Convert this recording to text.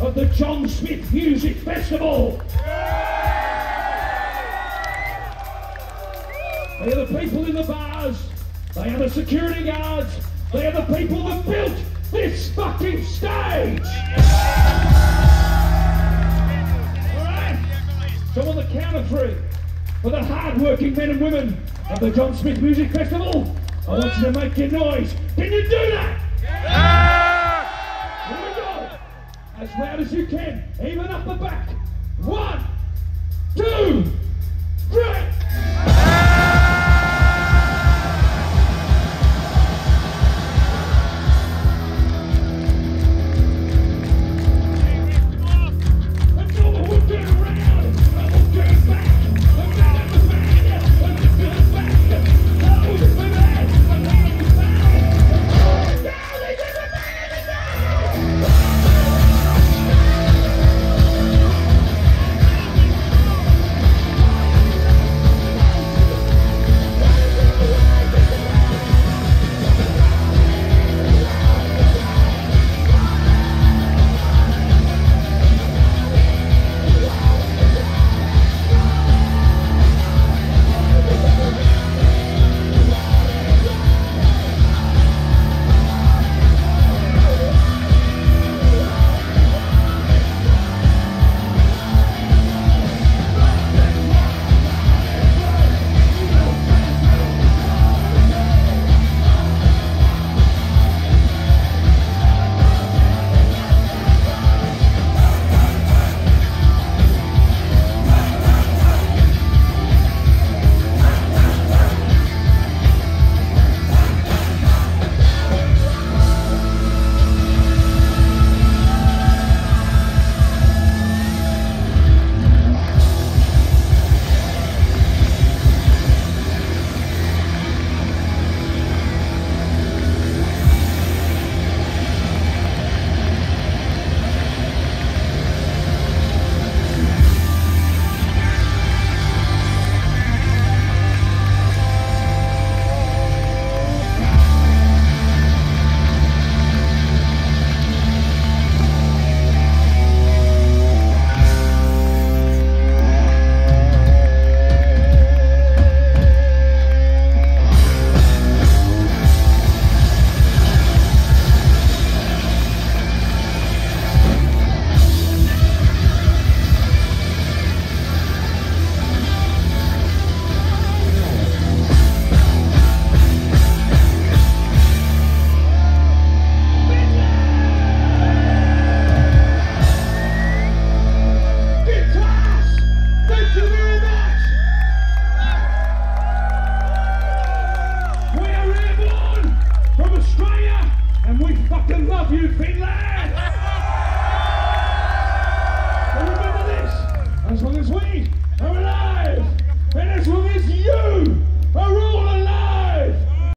of the John Smith Music Festival. They are the people in the bars. They are the security guards. They are the people that built this fucking stage. Alright? So on the count of three, for the hard-working men and women of the John Smith Music Festival, I want you to make your noise. Can you do that? Go. As loud as you can, even up the back. One, We fucking love you, Finland!